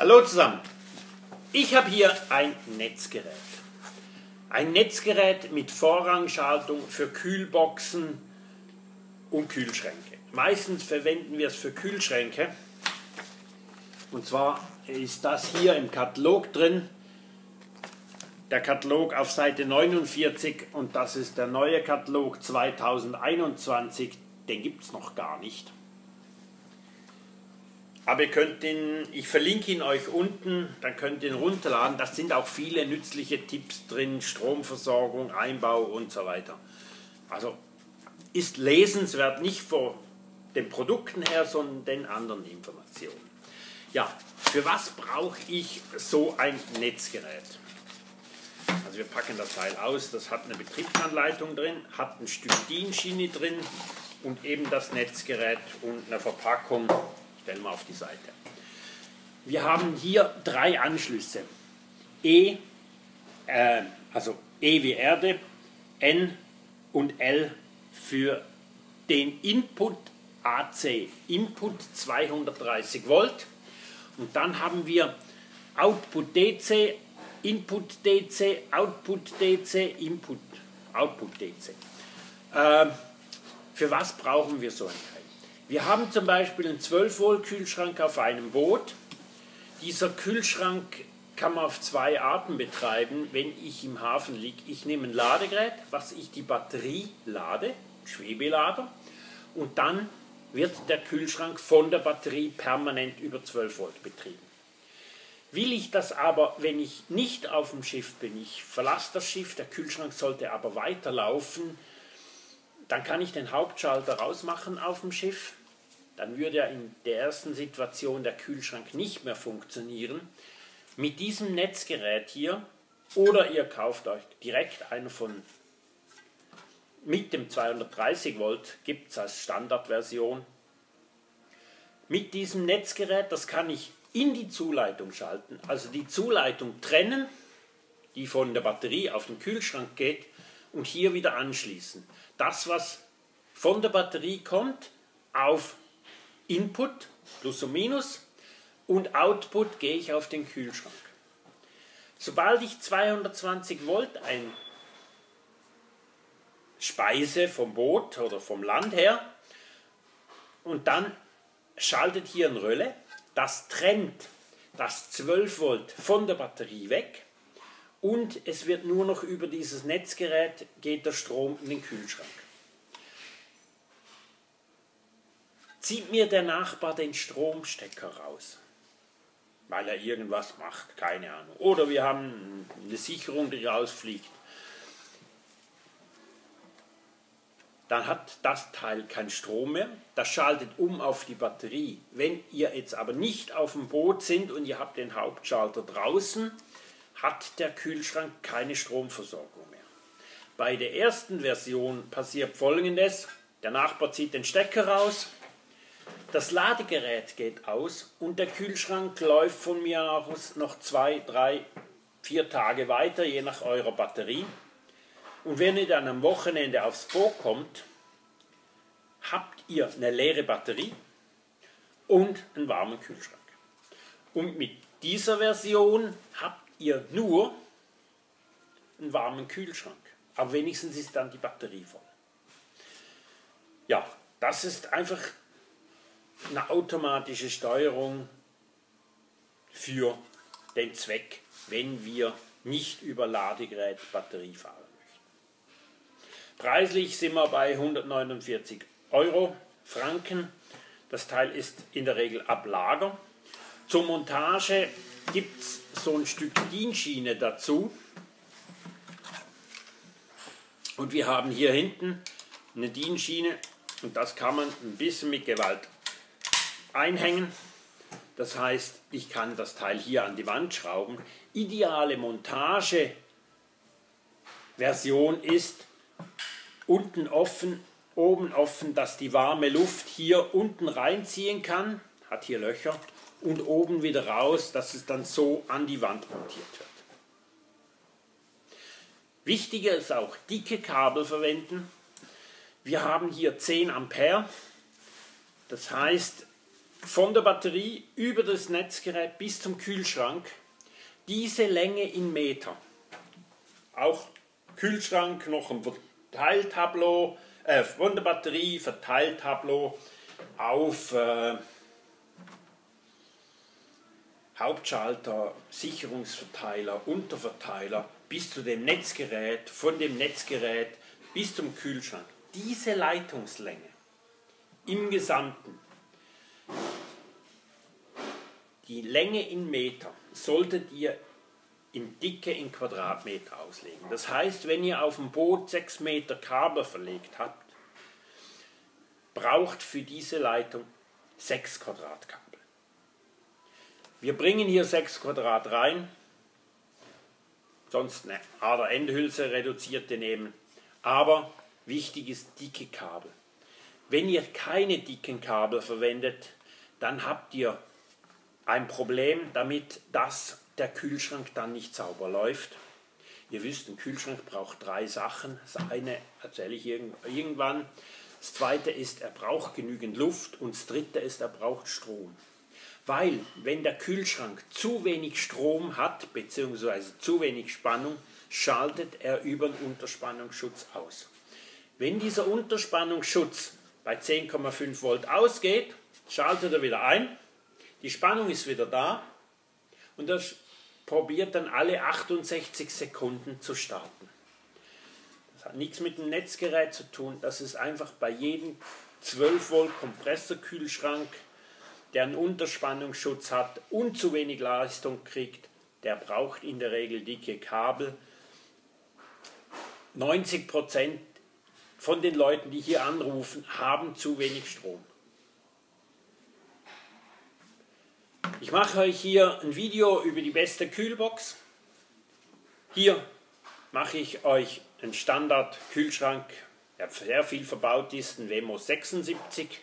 Hallo zusammen. Ich habe hier ein Netzgerät. Ein Netzgerät mit Vorrangschaltung für Kühlboxen und Kühlschränke. Meistens verwenden wir es für Kühlschränke. Und zwar ist das hier im Katalog drin. Der Katalog auf Seite 49 und das ist der neue Katalog 2021. Den gibt es noch gar nicht. Aber ihr könnt ihn, ich verlinke ihn euch unten, dann könnt ihr ihn runterladen. Da sind auch viele nützliche Tipps drin, Stromversorgung, Einbau und so weiter. Also ist lesenswert, nicht vor den Produkten her, sondern den anderen Informationen. Ja, für was brauche ich so ein Netzgerät? Also wir packen das Teil aus, das hat eine Betriebsanleitung drin, hat ein Stück DIN-Schiene drin und eben das Netzgerät und eine Verpackung stellen wir auf die Seite. Wir haben hier drei Anschlüsse. E, äh, also E wie Erde, N und L für den Input AC, Input 230 Volt. Und dann haben wir Output DC, Input DC, Output DC, Input, Output DC. Äh, für was brauchen wir so ein Teil? Wir haben zum Beispiel einen 12 Volt Kühlschrank auf einem Boot. Dieser Kühlschrank kann man auf zwei Arten betreiben, wenn ich im Hafen liege. Ich nehme ein Ladegerät, was ich die Batterie lade, Schwebelader, und dann wird der Kühlschrank von der Batterie permanent über 12 Volt betrieben. Will ich das aber, wenn ich nicht auf dem Schiff bin, ich verlasse das Schiff, der Kühlschrank sollte aber weiterlaufen, dann kann ich den Hauptschalter rausmachen auf dem Schiff dann würde ja in der ersten Situation der Kühlschrank nicht mehr funktionieren. Mit diesem Netzgerät hier oder ihr kauft euch direkt einen von mit dem 230 Volt, gibt es als Standardversion. Mit diesem Netzgerät, das kann ich in die Zuleitung schalten, also die Zuleitung trennen, die von der Batterie auf den Kühlschrank geht und hier wieder anschließen. Das, was von der Batterie kommt, auf Input, Plus und Minus, und Output gehe ich auf den Kühlschrank. Sobald ich 220 Volt einspeise vom Boot oder vom Land her und dann schaltet hier ein Rölle, das trennt das 12 Volt von der Batterie weg und es wird nur noch über dieses Netzgerät geht der Strom in den Kühlschrank. Zieht mir der Nachbar den Stromstecker raus, weil er irgendwas macht, keine Ahnung. Oder wir haben eine Sicherung, die rausfliegt. Dann hat das Teil keinen Strom mehr, das schaltet um auf die Batterie. Wenn ihr jetzt aber nicht auf dem Boot sind und ihr habt den Hauptschalter draußen, hat der Kühlschrank keine Stromversorgung mehr. Bei der ersten Version passiert folgendes, der Nachbar zieht den Stecker raus, das Ladegerät geht aus und der Kühlschrank läuft von mir aus noch zwei, drei, vier Tage weiter, je nach eurer Batterie. Und wenn ihr dann am Wochenende aufs Boot kommt, habt ihr eine leere Batterie und einen warmen Kühlschrank. Und mit dieser Version habt ihr nur einen warmen Kühlschrank. Aber wenigstens ist dann die Batterie voll. Ja, das ist einfach eine automatische Steuerung für den Zweck, wenn wir nicht über Ladegerät Batterie fahren möchten. Preislich sind wir bei 149 Euro, Franken. Das Teil ist in der Regel ab Lager. Zur Montage gibt es so ein Stück DIN-Schiene dazu. Und wir haben hier hinten eine DIN-Schiene und das kann man ein bisschen mit Gewalt einhängen. Das heißt, ich kann das Teil hier an die Wand schrauben. Ideale Montageversion ist unten offen, oben offen, dass die warme Luft hier unten reinziehen kann, hat hier Löcher, und oben wieder raus, dass es dann so an die Wand montiert wird. Wichtiger ist auch dicke Kabel verwenden. Wir haben hier 10 Ampere. Das heißt, von der Batterie über das Netzgerät bis zum Kühlschrank diese Länge in Meter. Auch Kühlschrank noch ein Verteiltableau, äh, von der Batterie Verteiltableau auf äh, Hauptschalter, Sicherungsverteiler, Unterverteiler bis zu dem Netzgerät, von dem Netzgerät bis zum Kühlschrank. Diese Leitungslänge im Gesamten, die Länge in Meter, solltet ihr in Dicke in Quadratmeter auslegen. Das heißt, wenn ihr auf dem Boot 6 Meter Kabel verlegt habt, braucht für diese Leitung 6 Quadratkabel. Wir bringen hier 6 Quadrat rein, sonst eine Ader-Endhülse reduzierte nehmen, aber wichtig ist dicke Kabel. Wenn ihr keine dicken Kabel verwendet, dann habt ihr ein Problem damit, dass der Kühlschrank dann nicht sauber läuft. Ihr wisst, ein Kühlschrank braucht drei Sachen. Das eine erzähle ich irgendwann. Das zweite ist, er braucht genügend Luft. Und das dritte ist, er braucht Strom. Weil, wenn der Kühlschrank zu wenig Strom hat, beziehungsweise zu wenig Spannung, schaltet er über den Unterspannungsschutz aus. Wenn dieser Unterspannungsschutz bei 10,5 Volt ausgeht, schaltet er wieder ein, die Spannung ist wieder da und das probiert dann alle 68 Sekunden zu starten. Das hat nichts mit dem Netzgerät zu tun, das ist einfach bei jedem 12 Volt Kompressorkühlschrank, der einen Unterspannungsschutz hat und zu wenig Leistung kriegt, der braucht in der Regel dicke Kabel. 90% von den Leuten, die hier anrufen, haben zu wenig Strom. Ich mache euch hier ein Video über die beste Kühlbox. Hier mache ich euch einen Standard-Kühlschrank, der sehr viel verbaut ist, ein Wemo 76.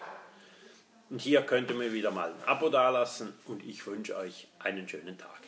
Und hier könnt ihr mir wieder mal ein Abo dalassen und ich wünsche euch einen schönen Tag.